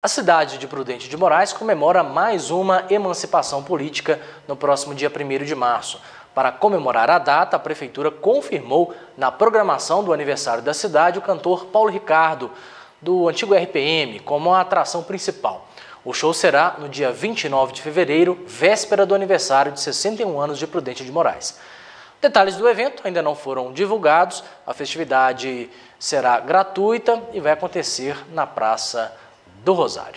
A cidade de Prudente de Moraes comemora mais uma emancipação política no próximo dia 1 de março. Para comemorar a data, a Prefeitura confirmou na programação do aniversário da cidade o cantor Paulo Ricardo, do antigo RPM, como a atração principal. O show será no dia 29 de fevereiro, véspera do aniversário de 61 anos de Prudente de Moraes. Detalhes do evento ainda não foram divulgados, a festividade será gratuita e vai acontecer na Praça do Rosário.